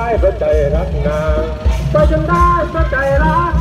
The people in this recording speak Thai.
ว้ป็นใจรักนางไปจนได้เพื่ใจรัก